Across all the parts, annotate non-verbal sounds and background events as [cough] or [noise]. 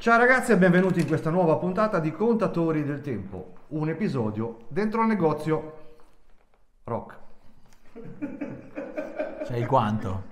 Ciao ragazzi e benvenuti in questa nuova puntata di Contatori del Tempo, un episodio dentro il negozio rock. C'è il guanto.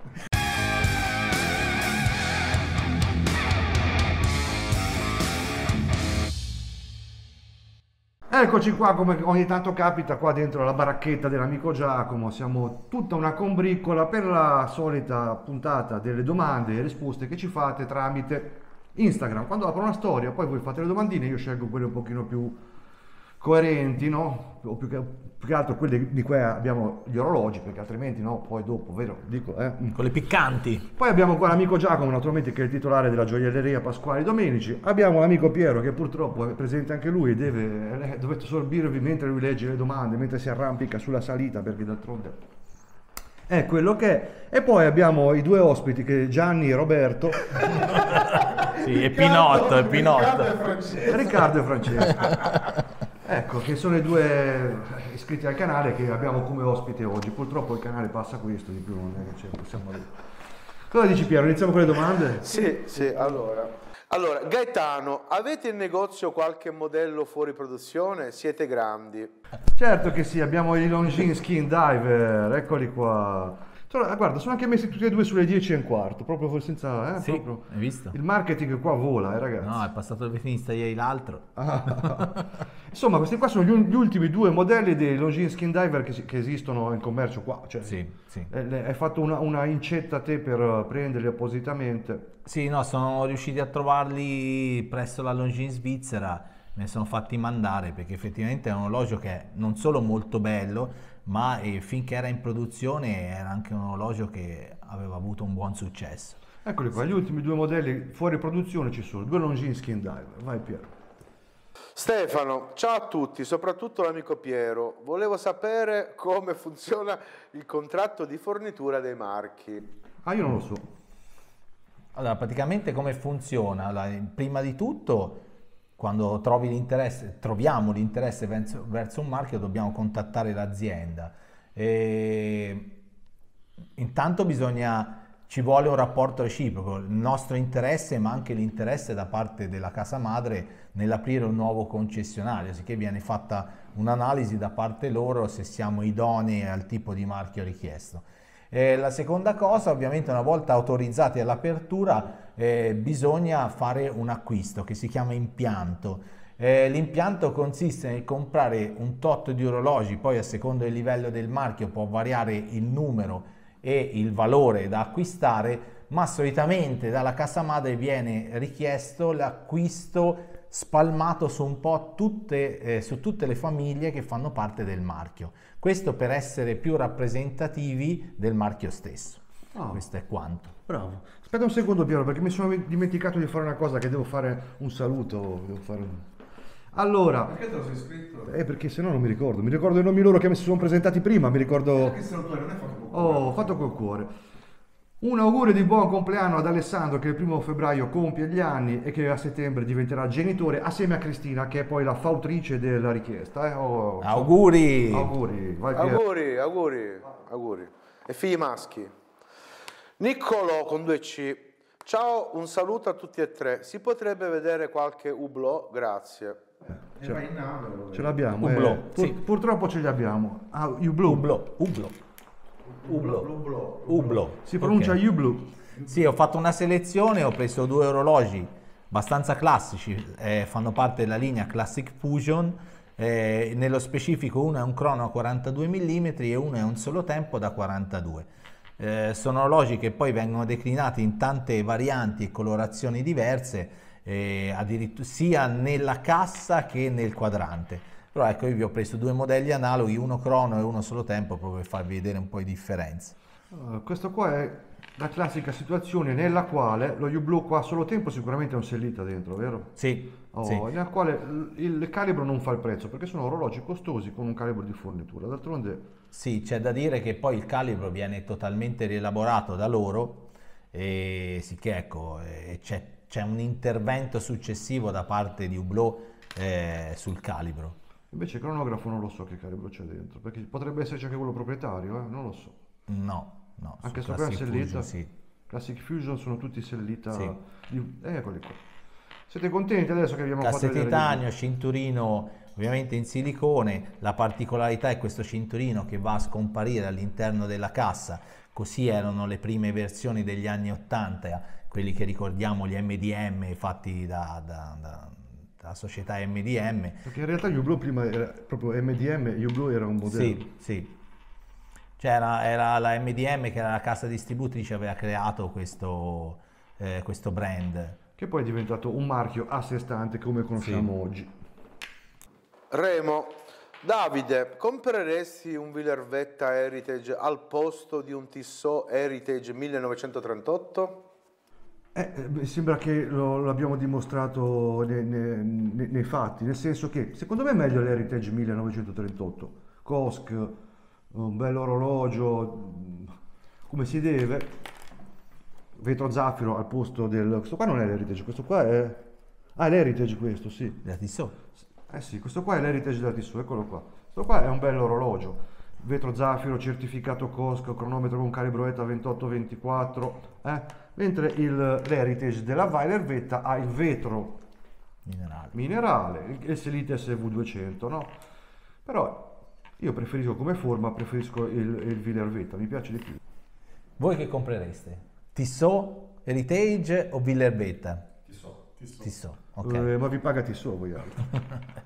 Eccoci qua come ogni tanto capita qua dentro la baracchetta dell'amico Giacomo, siamo tutta una combriccola per la solita puntata delle domande e risposte che ci fate tramite Instagram. Quando apro una storia poi voi fate le domandine, io scelgo quelle un pochino più coerenti, no? O più che, più che altro quelle di cui abbiamo gli orologi, perché altrimenti no, poi dopo, vero? Dico, eh? Con le piccanti. Poi abbiamo qua l'amico Giacomo, naturalmente, che è il titolare della gioielleria Pasquali Domenici. Abbiamo l'amico Piero, che purtroppo è presente anche lui deve, eh, dovete sorbirvi mentre lui legge le domande, mentre si arrampica sulla salita, perché d'altronde è quello che è. E poi abbiamo i due ospiti, che Gianni e Roberto. [laughs] sì, e Pinotto, e Pinotto. Riccardo e Francesco. [laughs] Ecco, che sono i due iscritti al canale che abbiamo come ospite oggi. Purtroppo il canale passa questo, di più non è che c'è, possiamo dire. Cosa dici Piero? Iniziamo con le domande? Sì, sì, allora. Allora, Gaetano, avete in negozio qualche modello fuori produzione? Siete grandi. Certo che sì, abbiamo i Longines Skin Diver, eccoli qua. Guarda, sono anche messi tutti e due sulle 10 e un quarto, proprio senza... Eh, sì, proprio. hai visto? Il marketing qua vola, eh ragazzi. No, è passato il vetinista ieri l'altro. [laughs] Insomma, questi qua sono gli, gli, ultimi due modelli dei Longines Skin Diver che, che, esistono in commercio qua. Cioè, sì, sì. Hai fatto una, una, incetta a te per prenderli appositamente? Sì, no, sono riusciti a trovarli presso la Longines Svizzera, me sono fatti mandare perché effettivamente è un orologio che è non solo molto bello, ma eh, finché era in produzione era anche un orologio che aveva avuto un buon successo. Eccoli qua, gli ultimi due modelli fuori produzione ci sono, due Longines Skin Diver. Vai Piero. Stefano, ciao a tutti, soprattutto l'amico Piero. Volevo sapere come funziona il contratto di fornitura dei marchi. Ah, io non lo so. Allora, praticamente come funziona? Allora, prima di tutto, quando l'interesse, troviamo l'interesse verso, verso un marchio, dobbiamo contattare l'azienda. E intanto bisogna ci vuole un rapporto reciproco, il nostro interesse ma anche l'interesse da parte della casa madre nell'aprire un nuovo concessionario, sicché viene fatta un'analisi da parte loro se siamo idonei al tipo di marchio richiesto. Eh, la seconda cosa, ovviamente una volta autorizzati all'apertura, eh, bisogna fare un acquisto che si chiama impianto. Eh, l'impianto consiste nel comprare un tot di orologi, poi a secondo del livello del marchio può variare il numero e il valore da acquistare, ma solitamente dalla casa madre viene richiesto l'acquisto spalmato su un po' tutte, eh, su tutte le famiglie che fanno parte del marchio. Questo per essere più rappresentativi del marchio stesso. Oh. Questo è quanto. Bravo. Aspetta un secondo Piero perché mi sono dimenticato di fare una cosa che devo fare un saluto. Devo fare un... Allora, perché te lo sei scritto? Eh, perché se no non mi ricordo. Mi ricordo i nomi loro che mi si sono presentati prima. Mi ricordo. Perché se non è fatto col cuore. Oh, fatto col cuore. Un augurio di buon compleanno ad Alessandro che il primo febbraio compie gli anni e che a settembre diventerà genitore assieme a Cristina che è poi la fautrice della richiesta. Eh? Oh, auguri! Auguri, vai auguri, auguri, auguri. E figli maschi. Niccolò con due C. Ciao, un saluto a tutti e tre. Si potrebbe vedere qualche ublò? Grazie. Ce, ce l'abbiamo. Ublò, eh. Pur, sì. Purtroppo ce li abbiamo. Ah, Ublò. Ublò. Ublò. Ublò. Ublò. Si pronuncia okay. Ublò. Sì, ho fatto una selezione, ho preso due orologi abbastanza classici, eh, fanno parte della linea Classic Fusion. Eh, nello specifico uno è un crono a 42 mm e uno è un solo tempo da 42. Eh, sono orologi che poi vengono declinati in tante varianti e colorazioni diverse eh, sia nella cassa che nel quadrante. Però ecco, io vi ho preso due modelli analoghi, uno crono e uno solo tempo, proprio per farvi vedere un po' di differenze. Uh, questo qua è la classica situazione nella quale lo U-Blue qua solo tempo sicuramente è un sellita dentro, vero? Sì, oh, sì. Nella quale il calibro non fa il prezzo, perché sono orologi costosi con un calibro di fornitura. D'altronde... Sì, c'è da dire che poi il calibro viene totalmente rielaborato da loro, e sì che ecco, c'è c'è un intervento successivo da parte di Hublot eh, sul calibro. Invece il cronografo non lo so che calibro c'è dentro, perché potrebbe esserci anche quello proprietario, eh? non lo so. No, no. Anche se è sellita. Sì. Classic Fusion sono tutti sellita. Sì. Di... Eh, eccoli qua. Siete contenti adesso che abbiamo fatto Casse titanio, cinturino ovviamente in silicone, la particolarità è questo cinturino che va a scomparire all'interno della cassa, così erano le prime versioni degli anni 80, quelli che ricordiamo gli MDM fatti da, da, da, dalla società MDM. Perché in realtà U-Blue prima era proprio MDM, U-Blue era un modello. Sì, sì. C'era era la MDM che era la casa distributrice aveva creato questo, eh, questo brand. Che poi è diventato un marchio a sé stante come conosciamo Sì. oggi. Remo, Davide, compreresti un Villervetta Heritage al posto di un Tissot Heritage 1938? Eh, eh, beh, sembra che lo, l'abbiamo dimostrato ne- ne- ne- nei fatti, nel senso che secondo me è meglio l'Heritage 1938. Cosc, un bel orologio, mm, come si deve. Vetro zaffiro al posto del... Questo qua non è l'Heritage, questo qua è... Ah, è l'Heritage questo, sì. Da Tissot. Eh sì, questo qua è l'Heritage della Tissot, eccolo qua. Questo qua è un bel orologio. Vetro zaffiro, certificato COSC, cronometro con calibro ETA 28-24, eh? Mentre il, l'Heritage della Weiler Vetta ha il vetro Minerale. minerale, il Selite SV200, no? Però io preferisco come forma, preferisco il, il Wiener Vetta, mi piace di più. Voi che comprereste? Tissot, Heritage o Villerbetta? Tissot, Tissot. Tissot, ok. Eh, ma vi paga Tissot voi altri.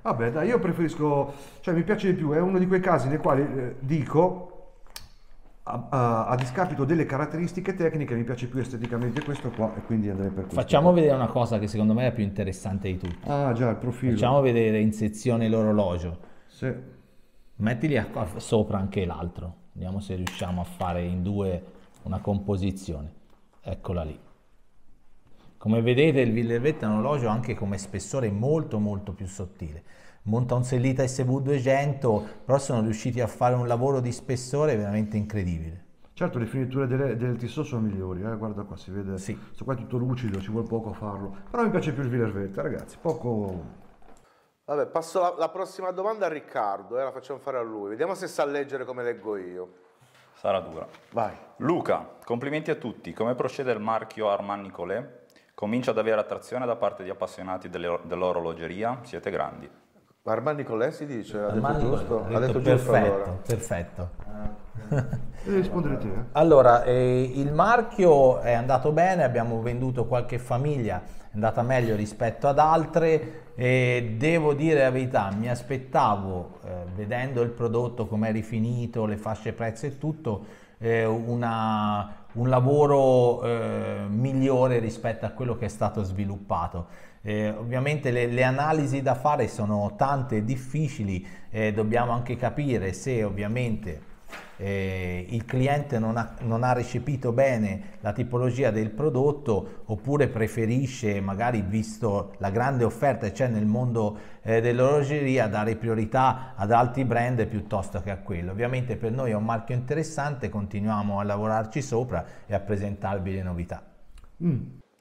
Vabbè, dai, io preferisco, cioè mi piace di più, è uno di quei casi nei quali eh, dico, a, a- a discapito delle caratteristiche tecniche, mi piace più esteticamente questo qua e quindi andrei per questo. Facciamo vedere una cosa che secondo me è la più interessante di tutti. Ah già, il profilo. Facciamo vedere in sezione l'orologio. Sì. Mettili a- sopra anche l'altro. Vediamo se riusciamo a fare in due una composizione. Eccola lì. Come vedete il Villevetta è un orologio anche come spessore molto molto più sottile. Monta un Sellita SV200, però sono riusciti a fare un lavoro di spessore veramente incredibile. Certo, le finiture delle- del Tissot sono migliori, eh, guarda qua, si vede, Sì. questo qua è tutto lucido, ci vuole poco a farlo. Però mi piace più il Wiener Vetta, ragazzi, poco... Vabbè, passo la, la prossima domanda a Riccardo e la facciamo fare a lui. Vediamo se sa leggere come leggo io. Sarà dura. Vai. Luca, complimenti a tutti. Come procede il marchio Armand Nicolet? Comincia ad avere attrazione da parte di appassionati delle- dell'orologeria? Siete grandi. Armand Nicolè si dice, ha detto giusto? ha Ha detto giusto perfetto, allora. perfetto. Devi rispondere te, eh. Allora, eh, il marchio è andato bene, abbiamo venduto qualche famiglia, è andata meglio rispetto ad altre e devo dire la verità, mi aspettavo, eh, vedendo il prodotto come è rifinito, le fasce prezzo e tutto, eh, una- un lavoro eh, migliore rispetto a quello che è stato sviluppato. Eh, ovviamente le, le analisi da fare sono tante e difficili, eh, dobbiamo anche capire se ovviamente eh, il cliente non ha, non ha recepito bene la tipologia del prodotto oppure preferisce, magari visto la grande offerta che c'è nel mondo eh, dell'orologeria, dare priorità ad altri brand piuttosto che a quello. Ovviamente per noi è un marchio interessante, continuiamo a lavorarci sopra e a presentarvi le novità.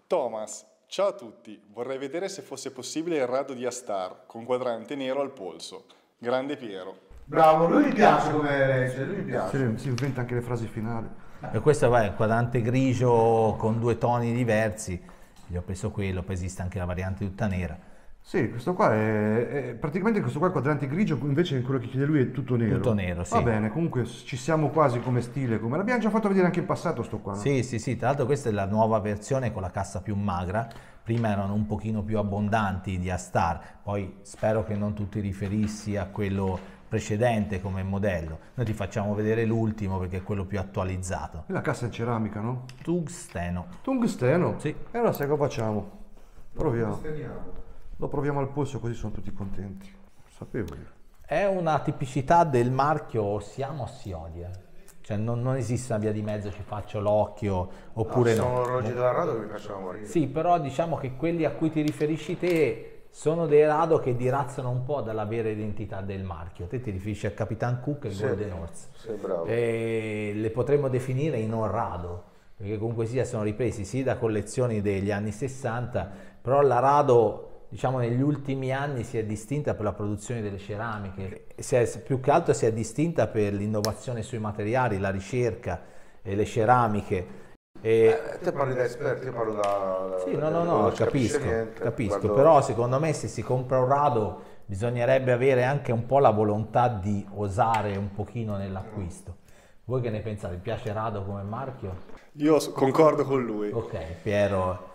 Thomas, ciao a tutti. Vorrei vedere se fosse possibile il rado di Astar con quadrante nero al polso. Grande Piero. Bravo, lui mi piace come legge, lui mi piace. Si, si inventa anche le frasi finali. E questo va, è il quadrante grigio con due toni diversi, gli ho preso quello, poi esiste anche la variante tutta nera. Sì, questo qua è, è- praticamente questo qua è il quadrante grigio, invece quello che chiede lui è tutto nero. Tutto nero, sì. Va bene, comunque ci siamo quasi come stile, come l'abbiamo già fatto vedere anche in passato sto qua. Sì, sì, sì, tra l'altro questa è la nuova versione con la cassa più magra, prima erano un pochino più abbondanti di Astar, poi spero che non tu ti riferissi a quello precedente come modello. Noi ti facciamo vedere l'ultimo perché è quello più attualizzato. E la cassa in ceramica, no? Tungsteno. Tungsteno? Sì. E allora sai cosa facciamo? Proviamo. Lo proviamo al polso così sono tutti contenti. Sapevo io. È una tipicità del marchio o si ama o si odia. Cioè non, non esiste una via di mezzo, ci faccio l'occhio oppure no. Sono orologi della Rado che mi facevano morire. Sì, però diciamo che quelli a cui ti riferisci te sono dei rado che dirazzano un po' dalla vera identità del marchio. Te ti riferisci a Capitan Cook e Sì. Golden Horse. Sì, bravo. E le potremmo definire in non rado, perché comunque sia sono ripresi sì da collezioni degli anni 60, però la rado diciamo negli ultimi anni si è distinta per la produzione delle ceramiche, si è- più che altro si è distinta per l'innovazione sui materiali, la ricerca e le ceramiche E... Eh, te parli da esperti, io parlo da... Sì, no, no, no, capisco, niente. capisco, Guardo- però secondo me se si compra un rado bisognerebbe avere anche un po' la volontà di osare un pochino nell'acquisto. Voi che ne pensate? Vi piace Rado come marchio? Io concordo con lui. Ok, Piero.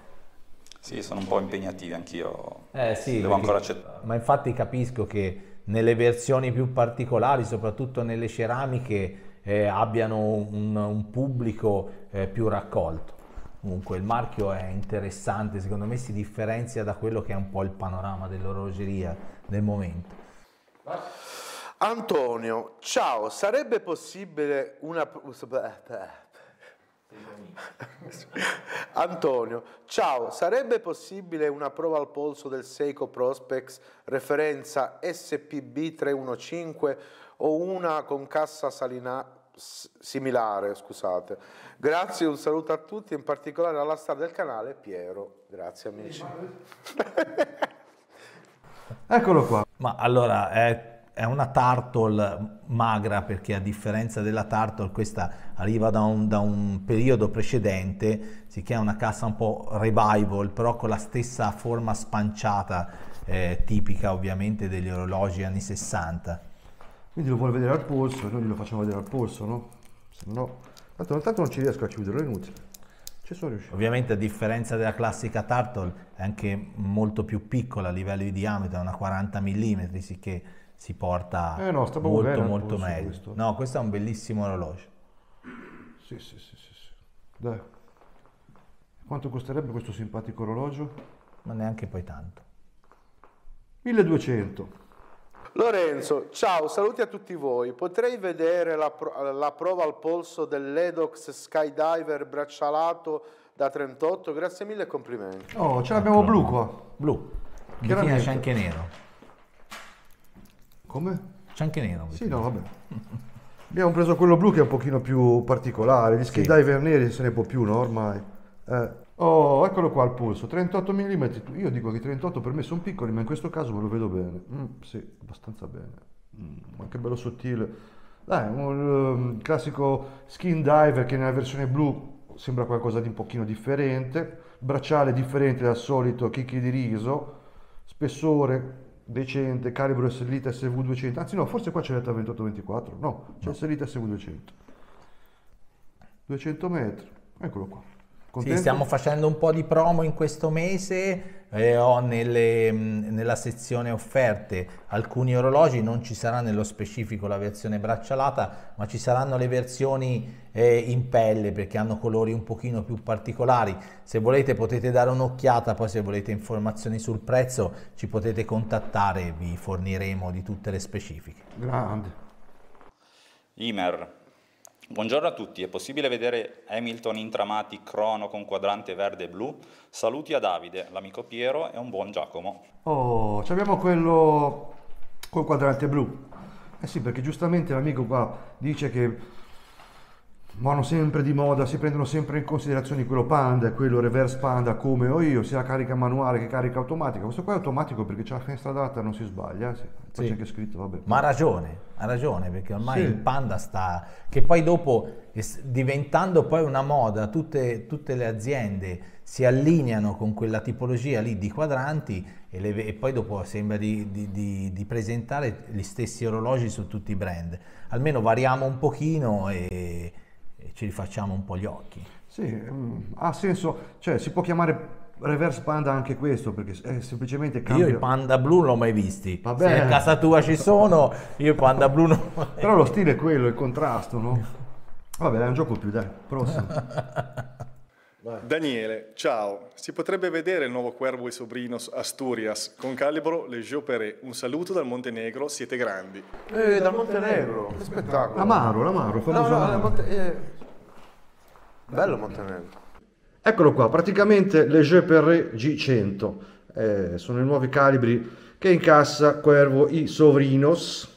Sì, sono un po' impegnativi anch'io. Eh sì, Devo perché- ancora accettare. Ma infatti capisco che nelle versioni più particolari, soprattutto nelle ceramiche, eh, abbiano un, un pubblico eh, più raccolto. Comunque il marchio è interessante, secondo me si differenzia da quello che è un po' il panorama dell'orologeria del momento. Antonio, ciao, sarebbe possibile una... Antonio, ciao, sarebbe possibile una prova al polso del Seiko Prospex referenza SPB 315 o una con cassa salina similare, scusate. Grazie, un saluto a tutti, in particolare alla star del canale Piero. Grazie amici. Eccolo qua. Ma allora è, è una Turtle magra perché a differenza della Turtle questa arriva da un, da un periodo precedente, si chiama una cassa un po' revival, però con la stessa forma spanciata eh, tipica ovviamente degli orologi anni 60. Quindi lo vuole vedere al polso noi glielo facciamo vedere al polso, no? Se no, tanto, tanto non ci riesco a chiuderlo, è inutile. Ci sono riuscito. Ovviamente a differenza della classica Turtle è anche molto più piccola a livello di diametro, è una 40 mm, sicché si porta Eh no, molto molto meglio. questo. No, questo è un bellissimo orologio. Sì, sì, sì, sì, sì. Dai. Quanto costerebbe questo simpatico orologio? ma neanche poi tanto. 1200. Lorenzo, ciao, saluti a tutti voi. Potrei vedere la, pro- la prova al polso dell'Edox Skydiver braccialato da 38? Grazie mille e complimenti. Oh, ce l'abbiamo blu qua. Blu, Chiaramente. c'è anche nero. Come? C'è anche nero. Sì, no, vabbè. Abbiamo preso quello blu che è un pochino più particolare. Gli skydiver neri se ne può più, no? Ormai. Eh. Oh, eccolo qua il polso, 38 mm. Io dico che i 38 per me sono piccoli, ma in questo caso me lo vedo bene. Mm, sì, abbastanza bene. Mm, anche bello sottile. Dai, un um, classico skin diver che nella versione blu sembra qualcosa di un pochino differente. Bracciale differente dal solito chicchi di riso. Spessore decente, calibro Selite SV200. Anzi no, forse qua c'è l'ETA 2824. No, c'è il Selite SV200. 200 metri. Eccolo qua. Sì, stiamo facendo un po' di promo in questo mese, eh, ho nelle, mh, nella sezione offerte alcuni orologi, non ci sarà nello specifico la versione braccialata, ma ci saranno le versioni eh, in pelle perché hanno colori un pochino più particolari. Se volete potete dare un'occhiata, poi se volete informazioni sul prezzo ci potete contattare, vi forniremo di tutte le specifiche. Grande. Imer. Buongiorno a tutti, è possibile vedere Hamilton Intramati crono con quadrante verde e blu? Saluti a Davide, l'amico Piero e un buon Giacomo. Oh, abbiamo quello col quadrante blu. Eh sì, perché giustamente l'amico qua dice che vanno sempre di moda, si prendono sempre in considerazione quello panda quello reverse panda come ho io, sia la carica manuale che carica automatica. Questo qua è automatico perché c'è la finestra data, non si sbaglia. Sì. Poi Sì. c'è anche scritto, vabbè. Ma ha ragione, ha ragione, perché ormai Sì. il panda sta... che poi dopo, diventando poi una moda, tutte, tutte le aziende si allineano con quella tipologia lì di quadranti e, le- e poi dopo sembra di, di- di- di presentare gli stessi orologi su tutti i brand. Almeno variamo un pochino e ci rifacciamo un po' gli occhi. Sì, mm, ha senso, cioè si può chiamare reverse panda anche questo perché è semplicemente cambia. Io i panda blu non l'ho mai visti. Va Se a casa tua ci sono, io i panda blu non Però lo stile è quello, il contrasto, no? Vabbè, dai, un gioco più, dai, prossimo. [laughs] Daniele, ciao. Si potrebbe vedere il nuovo Cuervo e Sobrinos Asturias con calibro Leggio Peré. Un saluto dal Montenegro, siete grandi. Eh, dal Montenegro, che spettacolo. L'amaro, l'amaro, No, famoso no, amaro. eh, Monte- eh, Bello Montenegro. Eccolo qua, praticamente le Perret G100, eh, sono i nuovi calibri che incassa Cuervo i Sovrinos,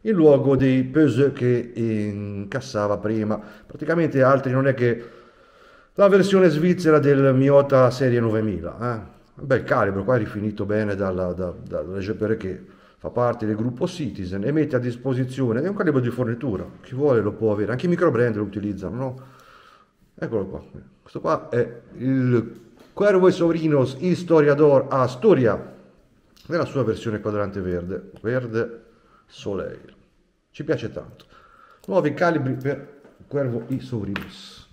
in luogo dei Peseux che incassava prima. Praticamente altri non è che la versione svizzera del Miota serie 9000. Eh. Un bel calibro, qua è rifinito bene dalla, da, dalla Perret che fa parte del gruppo Citizen e mette a disposizione, è un calibro di fornitura, chi vuole lo può avere, anche i microbrand lo utilizzano, no? Eccolo qua. Questo qua è il Cuervo e Sobrinos Historiador Astoria nella sua versione quadrante verde, verde Soleil. Ci piace tanto. Nuovi calibri per Cuervo e Sobrinos.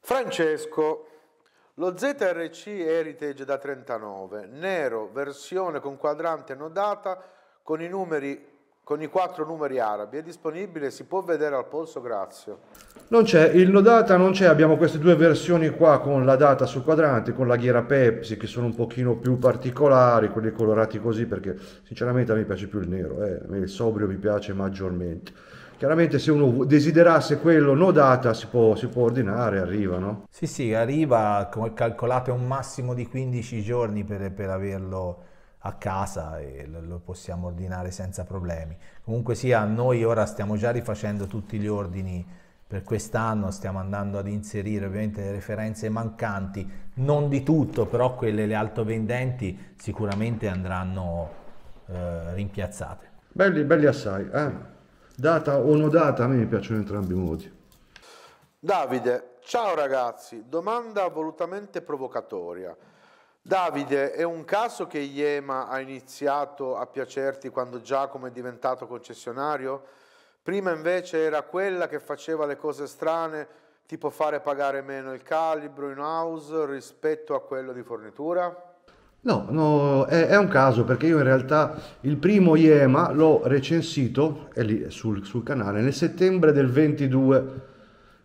Francesco, lo ZRC Heritage da 39, nero, versione con quadrante nodata con i numeri con i quattro numeri arabi è disponibile, si può vedere al polso, grazie. Non c'è, il no data non c'è, abbiamo queste due versioni qua con la data sul quadrante, con la ghiera Pepsi che sono un pochino più particolari, quelli colorati così perché sinceramente a me piace più il nero, eh. a me il sobrio mi piace maggiormente. Chiaramente se uno desiderasse quello no data si può, si può ordinare, arriva, no? Sì, sì, arriva, come calcolate un massimo di 15 giorni per, per averlo a casa e lo possiamo ordinare senza problemi. Comunque sia, noi ora stiamo già rifacendo tutti gli ordini per quest'anno, stiamo andando ad inserire ovviamente le referenze mancanti, non di tutto, però quelle le altovendenti sicuramente andranno eh, rimpiazzate. Belli, belli assai, eh? Data o no data, a me mi piacciono entrambi i modi. Davide, ciao ragazzi, domanda volutamente provocatoria. Davide, è un caso che Iema ha iniziato a piacerti quando Giacomo è diventato concessionario? Prima invece era quella che faceva le cose strane, tipo fare pagare meno il calibro in house rispetto a quello di fornitura? No, no è, è, un caso perché io in realtà il primo Iema l'ho recensito, è lì sul, sul canale, nel settembre del 22,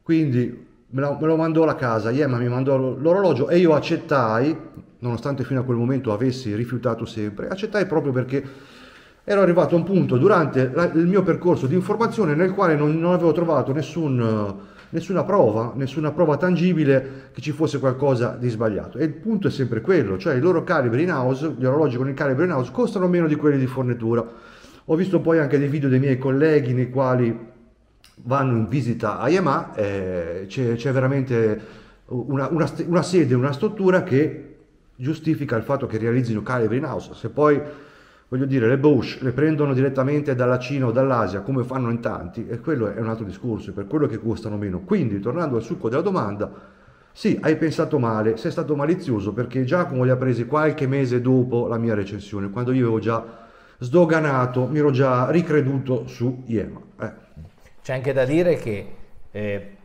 quindi me lo, me lo mandò la casa, Iema mi mandò l'orologio e io accettai nonostante fino a quel momento avessi rifiutato sempre, accettai proprio perché ero arrivato a un punto durante la, il mio percorso di informazione nel quale non, non avevo trovato nessun, nessuna prova, nessuna prova tangibile che ci fosse qualcosa di sbagliato. E il punto è sempre quello, cioè i loro calibri in house, gli orologi con il calibro in house costano meno di quelli di fornitura. Ho visto poi anche dei video dei miei colleghi nei quali vanno in visita a Yamaha, eh, c'è, c'è, veramente una, una, una sede, una struttura che giustifica il fatto che realizzino calibri in house. Se poi, voglio dire, le Bosch le prendono direttamente dalla Cina o dall'Asia, come fanno in tanti, e quello è un altro discorso, è per quello che costano meno. Quindi, tornando al succo della domanda, sì, hai pensato male, sei stato malizioso perché Giacomo li ha presi qualche mese dopo la mia recensione, quando io avevo già sdoganato, mi ero già ricreduto su Iema. C'è anche da dire che eh,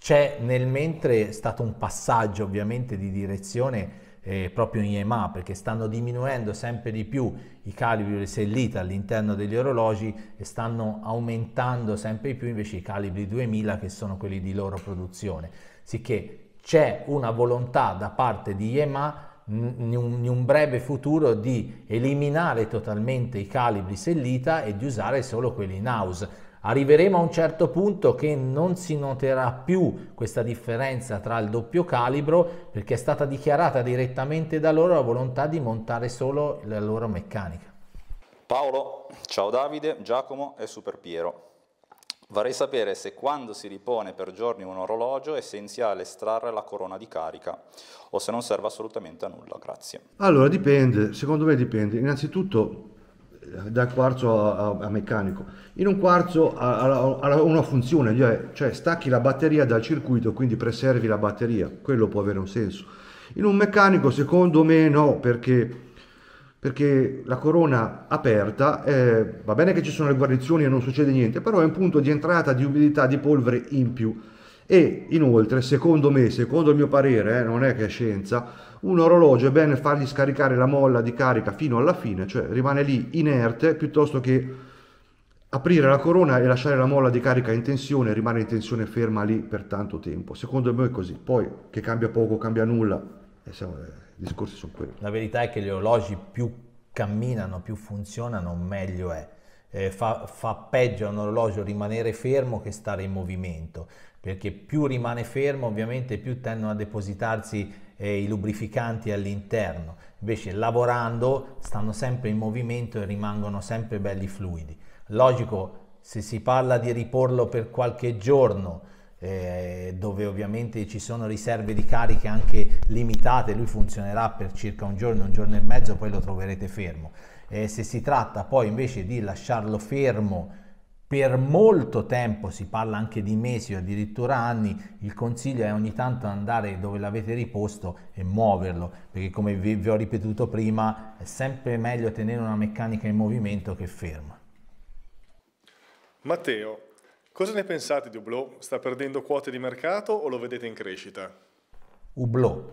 c'è nel mentre stato un passaggio ovviamente di direzione eh, proprio in EMA perché stanno diminuendo sempre di più i calibri di sellita all'interno degli orologi e stanno aumentando sempre di più invece i calibri 2000 che sono quelli di loro produzione. Sicché c'è una volontà da parte di EMA in un, breve futuro di eliminare totalmente i calibri sellita e di usare solo quelli in house Arriveremo a un certo punto che non si noterà più questa differenza tra il doppio calibro perché è stata dichiarata direttamente da loro la volontà di montare solo la loro meccanica. Paolo, ciao Davide, Giacomo e Super Piero. Vorrei sapere se quando si ripone per giorni un orologio è essenziale estrarre la corona di carica o se non serve assolutamente a nulla, grazie. Allora dipende, secondo me dipende. Innanzitutto dal quarzo a, a, meccanico. In un quarzo ha, ha, una funzione, cioè, cioè stacchi la batteria dal circuito, quindi preservi la batteria, quello può avere un senso. In un meccanico secondo me no, perché, perché la corona aperta, eh, va bene che ci sono le guarnizioni e non succede niente, però è un punto di entrata di umidità di polvere in più. E inoltre, secondo me, secondo il mio parere, eh, non è che è scienza, un orologio è bene fargli scaricare la molla di carica fino alla fine, cioè rimane lì inerte piuttosto che aprire la corona e lasciare la molla di carica in tensione, rimane in tensione ferma lì per tanto tempo. Secondo me è così. Poi che cambia poco, cambia nulla, eh, siamo, eh, i discorsi sono quelli. La verità è che gli orologi più camminano, più funzionano, meglio è. Eh, fa, fa, peggio un orologio rimanere fermo che stare in movimento, perché più rimane fermo ovviamente più tendono a depositarsi i lubrificanti all'interno, invece lavorando stanno sempre in movimento e rimangono sempre belli fluidi. Logico, se si parla di riporlo per qualche giorno, eh, dove ovviamente ci sono riserve di cariche anche limitate, lui funzionerà per circa un giorno, un giorno e mezzo, poi lo troverete fermo. Eh, se si tratta poi invece di lasciarlo fermo per molto tempo, si parla anche di mesi o addirittura anni, il consiglio è ogni tanto andare dove l'avete riposto e muoverlo, perché come vi, vi ho ripetuto prima è sempre meglio tenere una meccanica in movimento che ferma. Matteo, cosa ne pensate di Hublot? Sta perdendo quote di mercato o lo vedete in crescita? Hublot.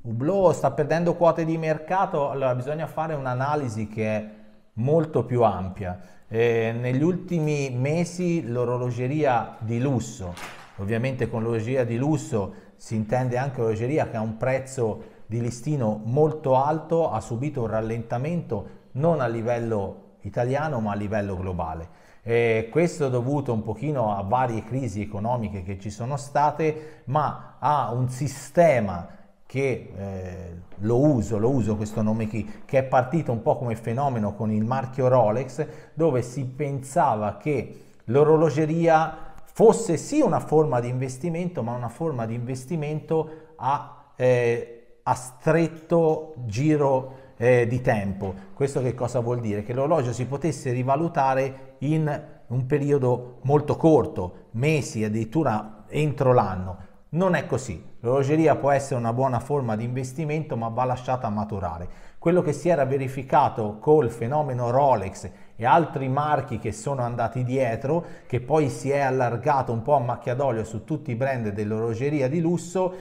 Hublot sta perdendo quote di mercato, allora bisogna fare un'analisi che è molto più ampia. Eh, negli ultimi mesi l'orologeria di lusso, ovviamente con l'orologeria di lusso si intende anche l'orologeria che ha un prezzo di listino molto alto, ha subito un rallentamento non a livello italiano ma a livello globale. Eh, questo è dovuto un pochino a varie crisi economiche che ci sono state, ma a un sistema che eh, lo uso, lo uso questo nome qui, che è partito un po' come fenomeno con il marchio Rolex, dove si pensava che l'orologeria fosse sì una forma di investimento, ma una forma di investimento a, eh, a stretto giro eh, di tempo. Questo che cosa vuol dire? Che l'orologio si potesse rivalutare in un periodo molto corto, mesi, addirittura entro l'anno. Non è così. L'orologeria può essere una buona forma di investimento, ma va lasciata maturare. Quello che si era verificato col fenomeno Rolex e altri marchi che sono andati dietro, che poi si è allargato un po' a macchia d'olio su tutti i brand dell'orologeria di lusso,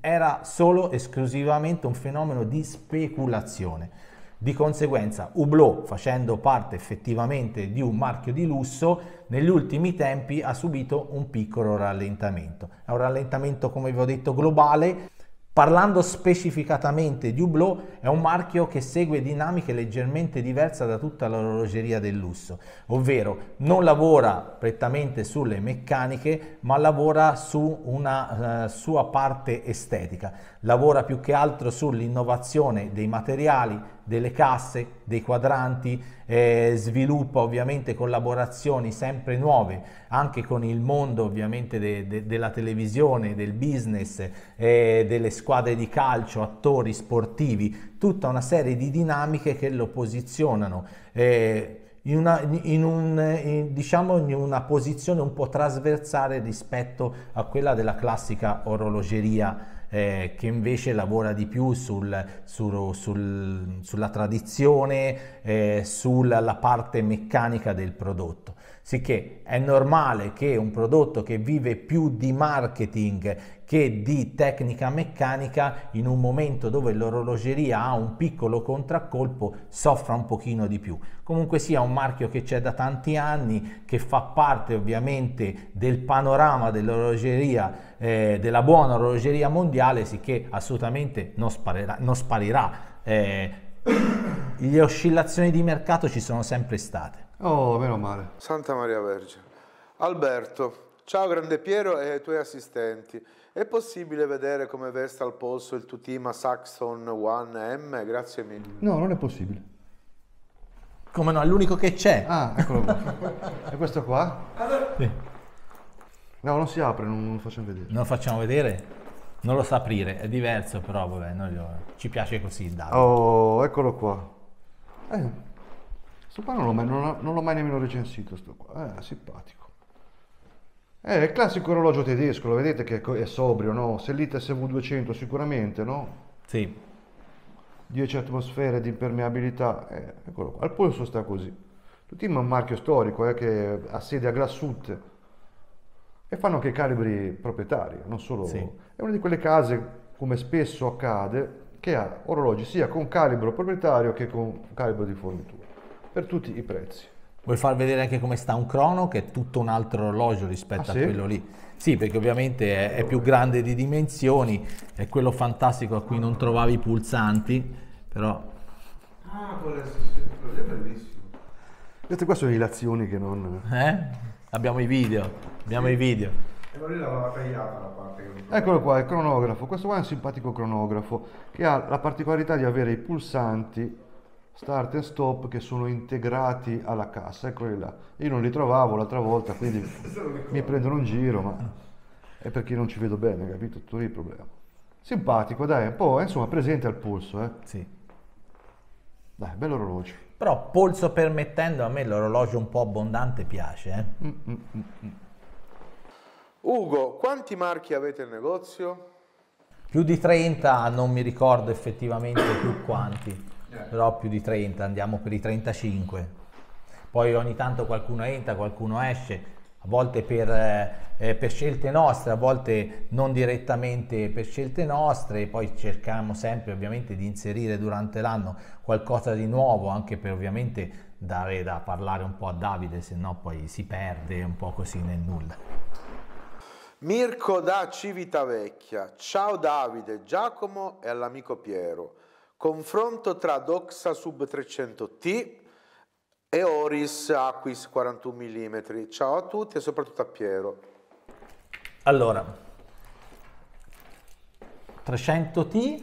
era solo esclusivamente un fenomeno di speculazione. Di conseguenza Hublot, facendo parte effettivamente di un marchio di lusso, negli ultimi tempi ha subito un piccolo rallentamento. È un rallentamento, come vi ho detto, globale Parlando specificatamente di Hublot, è un marchio che segue dinamiche leggermente diverse da tutta l'orologeria del lusso, ovvero non lavora prettamente sulle meccaniche, ma lavora su una uh, sua parte estetica, lavora più che altro sull'innovazione dei materiali, delle casse, dei quadranti, eh, sviluppa ovviamente collaborazioni sempre nuove anche con il mondo ovviamente de, de, della televisione, del business, eh, delle squadre di calcio, attori sportivi, tutta una serie di dinamiche che lo posizionano. Eh, in una, in, un, in, diciamo in una posizione un po' trasversale rispetto a quella della classica orologeria eh, che invece lavora di più sul, sul, sul, sulla tradizione, eh, sulla parte meccanica del prodotto. Sicché è normale che un prodotto che vive più di marketing che di tecnica meccanica in un momento dove l'orologeria ha un piccolo contraccolpo soffra un pochino di più. Comunque sia un marchio che c'è da tanti anni, che fa parte ovviamente del panorama dell'orologeria, eh, della buona orologeria mondiale, sicché assolutamente non sparirà. Non sparirà. Eh, le oscillazioni di mercato ci sono sempre state. Oh, meno male. Santa Maria Vergine. Alberto, ciao grande Piero e ai tuoi assistenti. È possibile vedere come veste al polso il Tutima Saxon One M? Grazie mille. No, non è possibile. Come no, è l'unico che c'è. Ah, eccolo qua. è questo qua? Sì. No, non si apre, non lo facciamo vedere. Non lo facciamo vedere? Non lo sa aprire, è diverso però, vabbè, noi lo... ci piace così il dato. Oh, eccolo qua. Eh, Sto qua non l'ho mai, non, non l'ho mai nemmeno recensito, sto qua. Eh, simpatico. Eh, è il classico orologio tedesco, lo vedete che è sobrio, no? Sellite SV200 sicuramente, no? Sì. 10 atmosfere di impermeabilità, eh, eccolo qua. Al polso sta così. Tutti in un marchio storico eh, che ha sede a Glassut e fanno anche calibri proprietari, non solo... Sì. È una di quelle case, come spesso accade, che ha orologi sia con calibro proprietario che con calibro di fornitura per tutti i prezzi. Vuoi far vedere anche come sta un crono, che è tutto un altro orologio rispetto ah, a sì? quello lì? Sì, perché ovviamente è, è, più grande di dimensioni, è quello fantastico a cui non trovavi i pulsanti, però... Ah, quello è bellissimo. Queste qua sono ilazioni che non... Eh? Abbiamo i video, abbiamo sì. i video. E lì l'aveva tagliata la parte. Eccolo qua, il cronografo. Questo qua è un simpatico cronografo che ha la particolarità di avere i pulsanti start e stop che sono integrati alla cassa, eccoli là. Io non li trovavo l'altra volta, quindi [laughs] mi prendono un giro, ma è perché non ci vedo bene, capito? Tutto lì il problema. Simpatico, dai, un po', eh, insomma, presente al polso, eh. Sì. Dai, bello orologio. Però polso permettendo, a me l'orologio un po' abbondante piace. Eh? Ugo, quanti marchi avete in negozio? Più di 30 non mi ricordo effettivamente più quanti, però più di 30, andiamo per i 35. Poi ogni tanto qualcuno entra, qualcuno esce, a volte per, eh, per scelte nostre, a volte non direttamente per scelte nostre, poi cerchiamo sempre ovviamente di inserire durante l'anno qualcosa di nuovo, anche per ovviamente dare da parlare un po' a Davide, se no poi si perde un po' così nel nulla. Mirko da Civitavecchia. Ciao Davide, Giacomo e all'amico Piero. Confronto tra Doxa Sub 300T e Oris Aquis 41 mm. Ciao a tutti e soprattutto a Piero. Allora, 300T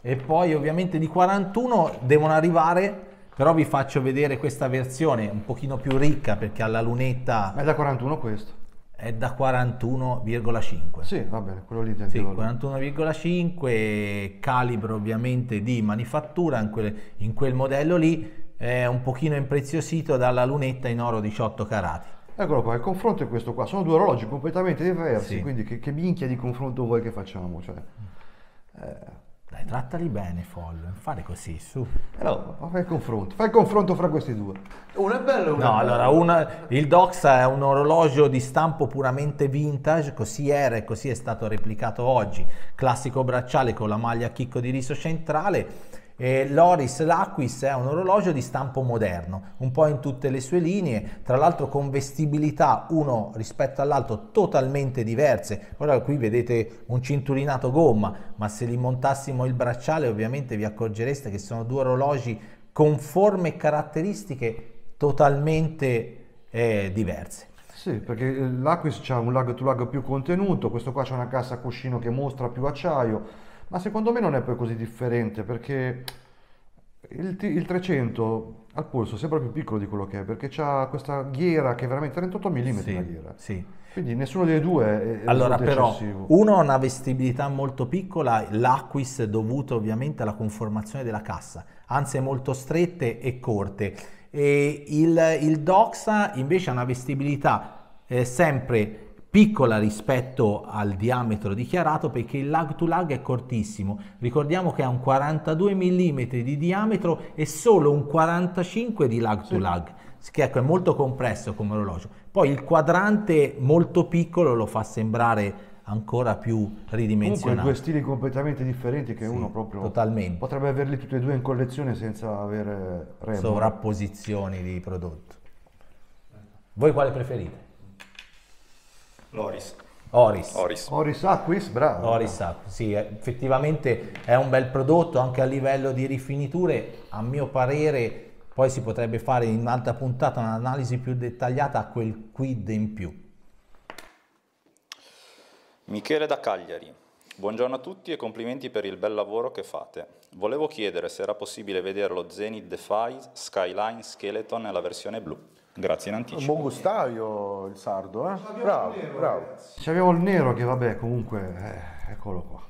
e poi ovviamente di 41 devono arrivare, però vi faccio vedere questa versione un pochino più ricca perché ha la lunetta Ma è da 41 questo? È da 41,5. Sì, va bene, quello lì Sì, intendevo. 41,5, calibro ovviamente di manifattura in quel, in quel modello lì, è un pochino impreziosito dalla lunetta in oro 18 carati. Eccolo qua, il confronto è questo qua. Sono due orologi completamente diversi, Sì. quindi che, che minchia di confronto vuoi che facciamo? Cioè, Dai, trattali bene, Foll, non fare così, su. ma fai il confronto, fai il confronto fra questi due. Uno è bello e uno No, è bello. allora, una- il Doxa è un orologio di stampo puramente vintage, così era e così è stato replicato oggi. Classico bracciale con la maglia a chicco di riso centrale. E L'Oris L'Aquis è un orologio di stampo moderno, un po' in tutte le sue linee, tra l'altro con vestibilità uno rispetto all'altro totalmente diverse. Ora qui vedete un cinturinato gomma, ma se li montassimo il bracciale ovviamente vi accorgereste che sono due orologi con forme e caratteristiche totalmente eh, diverse. Sì, perché eh, l'Aquis c'ha un lag to lag più contenuto, questo qua c'ha una cassa a cuscino che mostra più acciaio, ma secondo me non è poi così differente perché il, il 300 al polso sembra più piccolo di quello che è, perché c'ha questa ghiera che è veramente 38 mm la Sì, ghiera. sì. Quindi nessuno dei due è, Allora, però, eccessivo. uno ha una vestibilità molto piccola, l'Aquis dovuto ovviamente alla conformazione della cassa, anzi molto strette e corte. E il, il Doxa invece ha una vestibilità eh, sempre piccola rispetto al diametro dichiarato perché il lag to lag è cortissimo. Ricordiamo che ha un 42 mm di diametro e solo un 45 di lag to lag, che ecco, è molto compresso come orologio. Poi il quadrante molto piccolo lo fa sembrare ancora più Comunque ridimensionato. due stili completamente differenti che Sì, uno proprio totalmente. potrebbe averli tutti e due in collezione senza avere remore. sovrapposizioni di prodotto. Voi quale preferite? Loris. Oris. Oris. Oris Aquis, bravo. Oris Up, sì, effettivamente è un bel prodotto anche a livello di rifiniture, a mio parere poi si potrebbe fare in un'altra puntata un'analisi più dettagliata a quel quid in più. Michele da Cagliari. Buongiorno a tutti e complimenti per il bel lavoro che fate. Volevo chiedere se era possibile vedere lo Zenith Defy Skyline Skeleton nella versione blu. Grazie in Un anticipo. buon gustaio il sardo, eh? Bravo, bravo. Ci abbiamo il nero che vabbè comunque, eh, eccolo qua.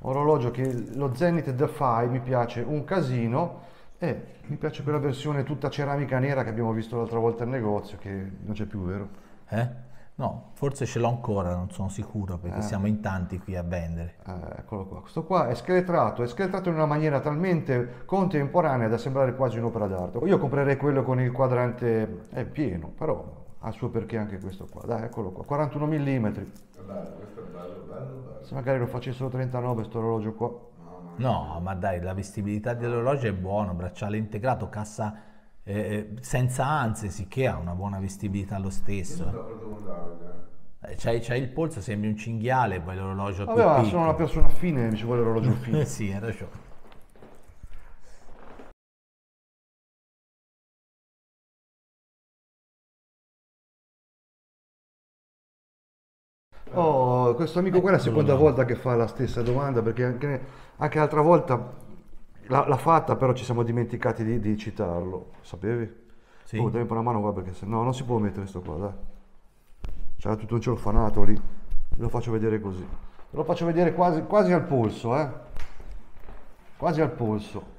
Orologio che lo Zenith Defy mi piace un casino e mi piace quella versione tutta ceramica nera che abbiamo visto l'altra volta in negozio che non c'è più, vero? Eh? No, forse ce l'ho ancora, non sono sicuro perché siamo in tanti qui a vendere. Eh, eccolo qua. Questo qua è scheletrato, è scheletrato in una maniera talmente contemporanea da sembrare quasi un'opera d'arte. Io comprerei quello con il quadrante è pieno, però ha il suo perché anche questo qua. Dai, eccolo qua, 41 mm. Se magari lo facessero 39 sto orologio qua. No, ma dai, la vestibilità dell'orologio è buono, bracciale integrato, cassa eh, senza anse, sicché ha una buona vestibilità lo stesso. Eh, C'hai, c'hai il polso, sembri un cinghiale, poi l'orologio Vabbè, ma sono una persona fine, mi ci vuole l'orologio [laughs] fine. sì, hai ragione. Oh, questo amico qua è la seconda volta che fa la stessa domanda perché anche, anche l'altra volta l'ha, l'ha fatta, però ci siamo dimenticati di, di citarlo. Sapevi? Sì. Oh, dammi una mano qua perché se no non si può mettere sto qua, dai. C'era tutto un celofanato lì. Ve lo faccio vedere così. Ve lo faccio vedere quasi, quasi al polso, eh. Quasi al polso.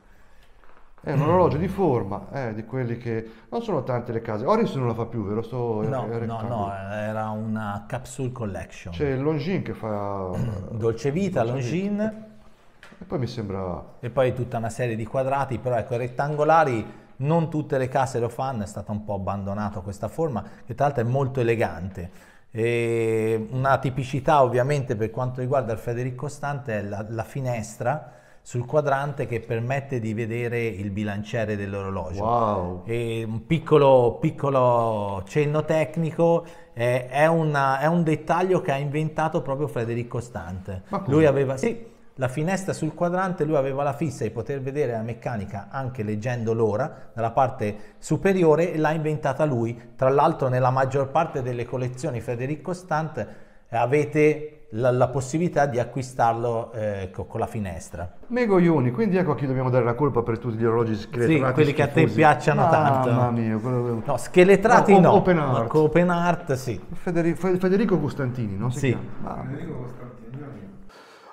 È un orologio di forma, eh, di quelli che non sono tante le case. Oris non la fa più, vero? Sto No, è no, no, era una capsule collection. C'è il Longines che fa... Dolce Vita, Dolce Vita. E poi mi sembra... e poi tutta una serie di quadrati, però ecco, rettangolari non tutte le case lo fanno, è stata un po' abbandonato questa forma, che tra l'altro è molto elegante. E una tipicità ovviamente per quanto riguarda il Federico Stante è la, la finestra sul quadrante che permette di vedere il bilanciere dell'orologio. Wow! E un piccolo, piccolo cenno tecnico, eh, è, una- è un dettaglio che ha inventato proprio Federico Stante. Ma come? Lui aveva, sì, la finestra sul quadrante, lui aveva la fissa di poter vedere la meccanica anche leggendo l'ora dalla parte superiore e l'ha inventata lui. Tra l'altro nella maggior parte delle collezioni Federico Stante eh, avete la, la possibilità di acquistarlo eh, co- con la finestra. Megoglioni, quindi ecco a chi dobbiamo dare la colpa per tutti gli orologi scheletrati quelli che a te schifosi. piacciono tanto. Mamma mia, quello... No, scheletrati No, no, open art. open art sì. Federi- Fe- Federico Costantini, no? Si Sì. chiama? Ah,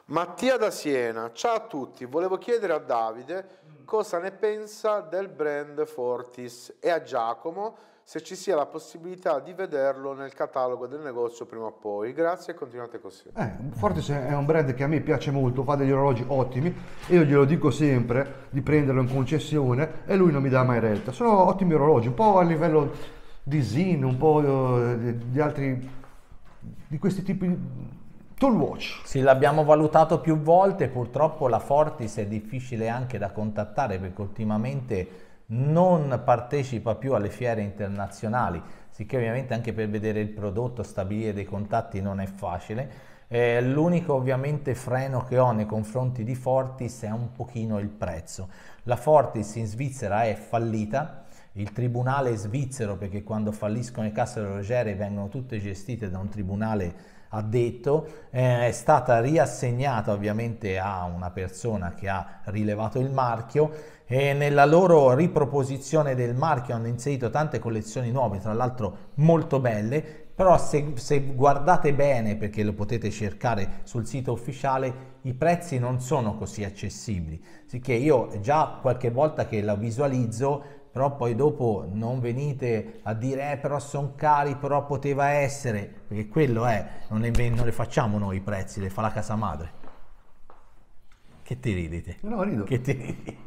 Mattia da Siena, ciao a tutti, volevo chiedere a Davide cosa ne pensa del brand Fortis e a Giacomo se ci sia la possibilità di vederlo nel catalogo del negozio prima o poi. Grazie e continuate così. Eh, Fortis è un brand che a me piace molto, fa degli orologi ottimi, io glielo dico sempre di prenderlo in concessione e lui non mi dà mai retta. Sono ottimi orologi, un po' a livello di Zin, un po' eh, di, altri, di questi tipi tool watch. Sì, l'abbiamo valutato più volte, purtroppo la Fortis è difficile anche da contattare perché ultimamente non partecipa più alle fiere internazionali, sicché ovviamente anche per vedere il prodotto, stabilire dei contatti non è facile. Eh, l'unico ovviamente freno che ho nei confronti di Fortis è un pochino il prezzo. La Fortis in Svizzera è fallita, il tribunale svizzero, perché quando falliscono le casse orologiere vengono tutte gestite da un tribunale addetto, eh, è stata riassegnata ovviamente a una persona che ha rilevato il marchio e nella loro riproposizione del marchio hanno inserito tante collezioni nuove, tra l'altro molto belle, però se, se guardate bene, perché lo potete cercare sul sito ufficiale, i prezzi non sono così accessibili, sicché io già qualche volta che la visualizzo però poi dopo non venite a dire eh però sono cari, però poteva essere, perché quello è, non le, non le facciamo noi i prezzi, le fa la casa madre. Che ti ridi te? No, rido. Che ti ridi?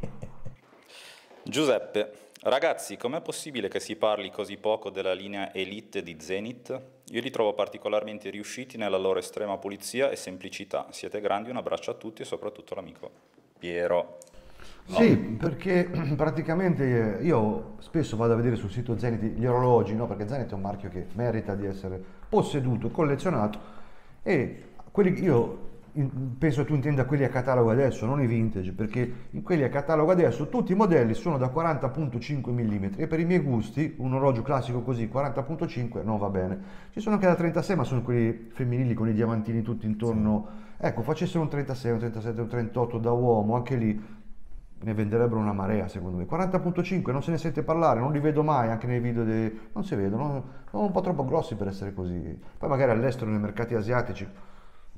[laughs] Giuseppe, ragazzi, com'è possibile che si parli così poco della linea Elite di Zenith? Io li trovo particolarmente riusciti nella loro estrema pulizia e semplicità. Siete grandi, un abbraccio a tutti e soprattutto all'amico Piero. Sì, perché [clears throat] praticamente eh, io spesso vado a vedere sul sito Zenith gli orologi, no? perché Zenith è un marchio che merita di essere posseduto, collezionato e quelli io penso tu intenda quelli a catalogo adesso, non i vintage, perché in quelli a catalogo adesso tutti i modelli sono da 40.5 mm e per i miei gusti un orologio classico così 40.5 non va bene. Ci sono anche da 36 ma sono quelli femminili con i diamantini tutti intorno. Ecco, facessero un 36, un 37, un 38 da uomo, anche lì ne venderebbero una marea secondo me 40.5 non se ne sente parlare non li vedo mai anche nei video dei... non si vedono sono un po' troppo grossi per essere così poi magari all'estero nei mercati asiatici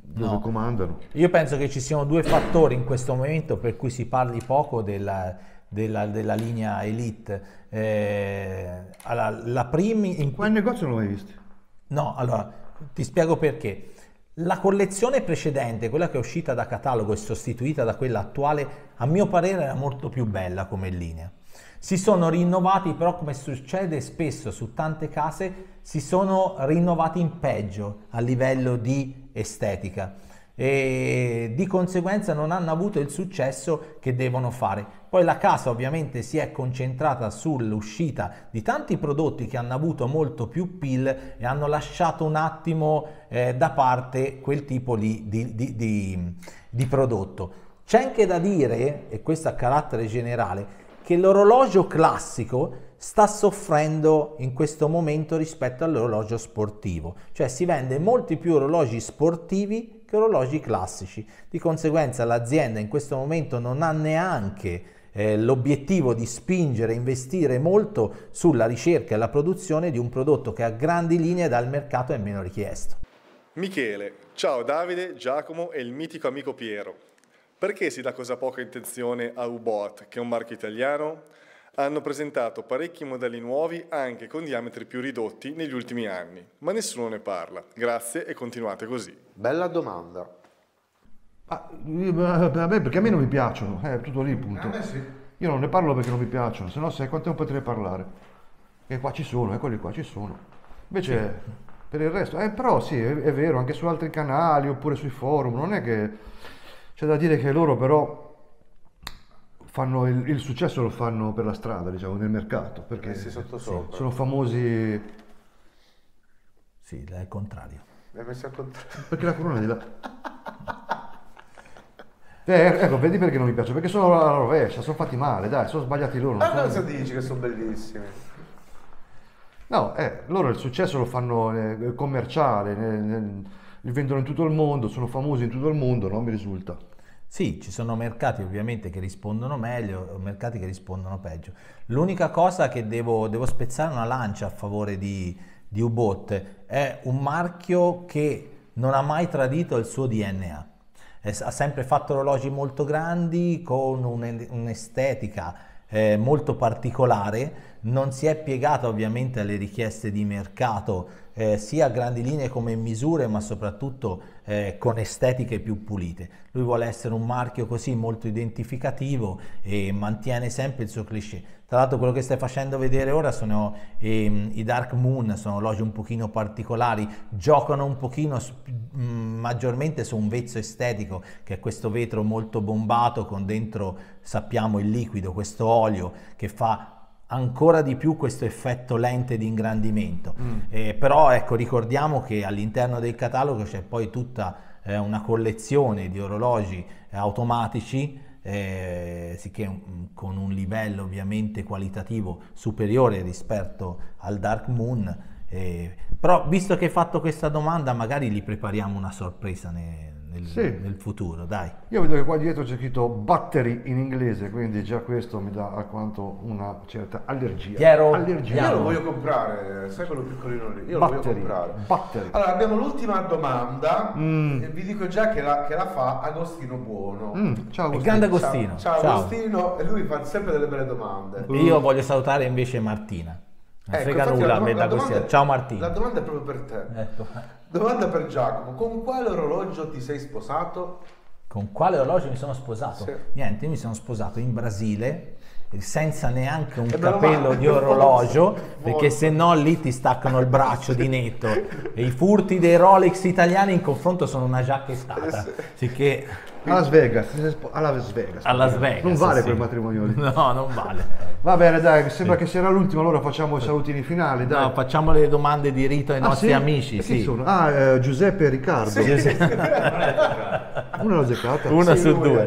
dove No. comandano Io penso che ci siano due fattori in questo momento per cui si parli poco della, della- della linea Elite. Eh, allora, la primi, in in negozio non l'ho mai visti No, allora ti spiego perché. La collezione precedente, quella che è uscita da catalogo e sostituita da quella attuale, a mio parere era molto più bella come linea. Si sono rinnovati, però come succede spesso su tante case, si sono rinnovati in peggio a livello di estetica e di conseguenza non hanno avuto il successo che devono fare. Poi la casa ovviamente si è concentrata sull'uscita di tanti prodotti che hanno avuto molto più PIL e hanno lasciato un attimo eh, da parte quel tipo di, di- di- di- prodotto. C'è anche da dire, e questo a carattere generale, che l'orologio classico sta soffrendo in questo momento rispetto all'orologio sportivo, cioè si vende molti più orologi sportivi che orologi classici. Di conseguenza l'azienda in questo momento non ha neanche eh, l'obiettivo di spingere, investire molto sulla ricerca e la produzione di un prodotto che a grandi linee dal mercato è meno richiesto. Michele, ciao Davide, Giacomo e il mitico amico Piero. Perché si dà cosa poca attenzione a U-Bot, che è un marchio italiano? Hanno presentato parecchi modelli nuovi anche con diametri più ridotti negli ultimi anni, ma nessuno ne parla. Grazie e continuate così. Bella domanda. Ah, eh, vabbè, perché a me non mi piacciono, è tutto lì il punto. A me sì. Io non ne parlo perché non mi piacciono, se no sai quanto tempo potrei parlare. E qua ci sono, eccoli qua ci sono. Invece per il resto, eh, però sì, è, è vero, anche su altri canali oppure sui forum, non è che c'è da dire che loro però fanno il, il successo lo fanno per la strada, diciamo, nel mercato, perché Messi sotto sopra. sono famosi Sì, è il contrario. Mi hai messo al contrario. perché la corona è di là. [laughs] Eh, ecco, vedi perché non mi piace? Perché sono alla rovescia, sono fatti male, dai, sono sbagliati loro. Ma sono- cosa dici che sono bellissimi? No, eh, loro il successo lo fanno eh, commerciale, li vendono in tutto il mondo, sono famosi in tutto il mondo, non mi risulta. Sì, ci sono mercati ovviamente che rispondono meglio, mercati che rispondono peggio. L'unica cosa che devo, devo spezzare una lancia a favore di, di U-Bot è un marchio che non ha mai tradito il suo DNA. Ha sempre fatto orologi molto grandi con un- un'estetica eh, molto particolare, non si è piegato ovviamente alle richieste di mercato eh, sia a grandi linee come misure, ma soprattutto eh, con estetiche più pulite. Lui vuole essere un marchio così molto identificativo e mantiene sempre il suo cliché. Tra l'altro quello che stai facendo vedere ora sono ehm, i Dark Moon, sono orologi un pochino particolari, giocano un pochino mh, maggiormente su un vezzo estetico che è questo vetro molto bombato con dentro sappiamo il liquido, questo olio che fa ancora di più questo effetto lente di ingrandimento. Eh, però ecco, ricordiamo che all'interno del catalogo c'è poi tutta eh, una collezione di orologi automatici, eh, mm, con un livello ovviamente qualitativo superiore rispetto al Dark Moon. eh, però visto che hai fatto questa domanda, magari gli prepariamo una sorpresa ne- nel, Sì. nel futuro, dai. Io vedo che qua dietro c'è scritto battery in inglese, quindi già questo mi dà alquanto una certa allergia. Piero, allergia. Io lo voglio comprare, sai quello piccolino lì? Io lo voglio Battery, comprare. battery. Allora, abbiamo l'ultima domanda. Mm. E vi dico già che la, che la fa Agostino Buono. Mm, ciao Il Agostino. grande Ciao, Agostino. ciao, ciao. Agostino, e lui fa sempre delle belle domande. Io voglio salutare invece Martina. Non Ecco, frega infatti nulla la a me da domanda- Ciao Martina. La domanda è proprio per te. Ecco. Domanda per Giacomo: con quale orologio ti sei sposato? Con quale orologio mi sono sposato? Sì. Niente, io mi sono sposato in Brasile senza neanche un E meno capello di orologio, perché se no lì ti staccano il braccio di netto. E i furti dei Rolex italiani in confronto sono una giacchettata. Eh sì. Sicché A Las Vegas, ti sei spo- a Las Vegas. a Las Vegas. Non vale sì. quel matrimonio lì. No, non vale. Va bene, dai, mi sembra che sia l'ultimo, allora facciamo i salutini finali, dai. No, facciamo le domande di rito ai Ah, nostri sì? amici. Chi Sì. sono? Ah, eh, Giuseppe e Riccardo. Una l'ho azzeccata. Una Sì, su due.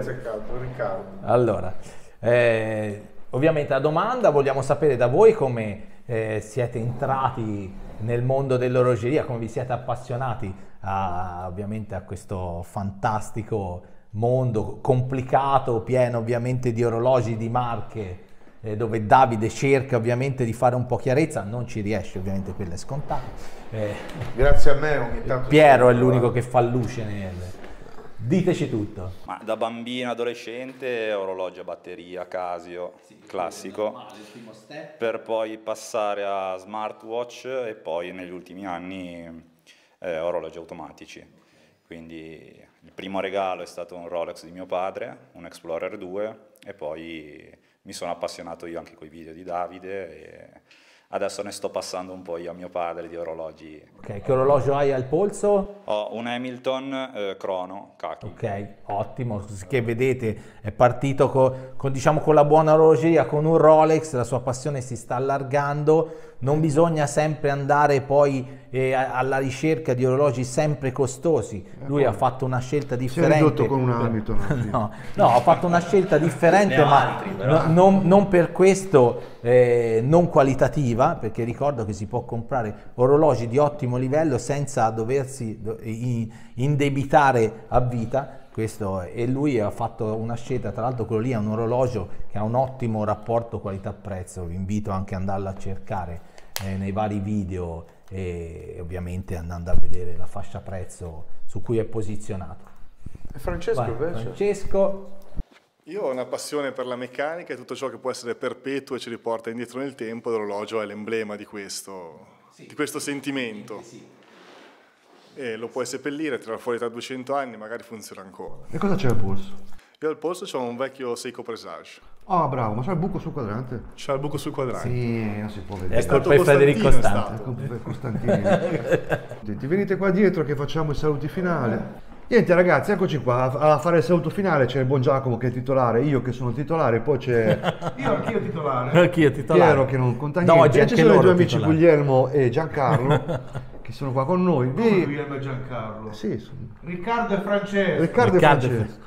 Riccardo. Allora, eh, ovviamente la domanda, vogliamo sapere da voi come eh, siete entrati nel mondo dell'orologeria, come vi siete appassionati a, ovviamente a questo fantastico mondo complicato, pieno ovviamente di orologi, di marche, eh, dove Davide cerca ovviamente di fare un po' chiarezza, non ci riesce ovviamente, quello è scontato. Eh, Grazie a me ogni tanto. Piero è l'unico che fa luce nel... Diteci tutto. Ma da bambino, adolescente, orologio a batteria, Casio, classico, per poi passare a smartwatch e poi negli ultimi anni eh, orologi automatici. Quindi il primo regalo è stato un Rolex di mio padre, un Explorer 2 e poi mi sono appassionato io anche con i video di Davide e adesso ne sto passando un po' io a mio padre di orologi. Ok, che orologio hai al polso? Ho un Hamilton eh, Chrono Kaki. Ok, ottimo, che vedete è partito co- con, diciamo, con la buona orologeria, con un Rolex, la sua passione si sta allargando, non bisogna sempre andare poi eh, alla ricerca di orologi sempre costosi, lui ha fatto una scelta Si è differente. ridotto con un [laughs] Hamilton. sì. No, no, ha fatto una scelta differente, ma altri, no- non, non per questo eh, non qualitativa, perché ricordo che si può comprare orologi di ottimo livello senza doversi indebitare a vita. Questo, e lui ha fatto una scelta, tra l'altro quello lì è un orologio che ha un ottimo rapporto qualità-prezzo, vi invito anche ad andarlo a cercare eh, nei vari video e ovviamente andando a vedere la fascia prezzo su cui è posizionato. E Francesco Vai, invece? Francesco, Io ho una passione per la meccanica e tutto ciò che può essere perpetuo e ci riporta indietro nel tempo, l'orologio è l'emblema di questo, di questo sentimento. E lo puoi seppellire, tirare fuori tra 200 anni, magari funziona ancora. E cosa c'è al polso? Io al polso ho un vecchio Seiko Presage. Ah, bravo, ma c'è il buco sul quadrante? C'ha il buco sul quadrante. Sì, non si può vedere. è colpa di Federico Costantino, è. Ti venite qua dietro che facciamo i saluti finali. Niente ragazzi, eccoci qua, a fare il saluto finale c'è il buon Giacomo che è titolare, io che sono titolare, poi c'è Io anch'io titolare. [laughs] Chi è titolare? Piero che non conta No, niente, oggi e ci sono i due amici. Guglielmo e Giancarlo [laughs] che sono qua con noi. Come. Guglielmo e Giancarlo. Sì, sono- Riccardo e Francesco. Riccardo, Riccardo e e Francesco.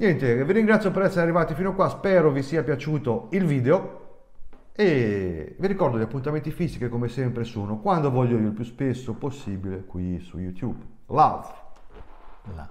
Niente, vi ringrazio per essere arrivati fino qua, spero vi sia piaciuto il video e vi ricordo gli appuntamenti fissi che come sempre sono quando voglio io il più spesso possibile qui su YouTube. Love! Là.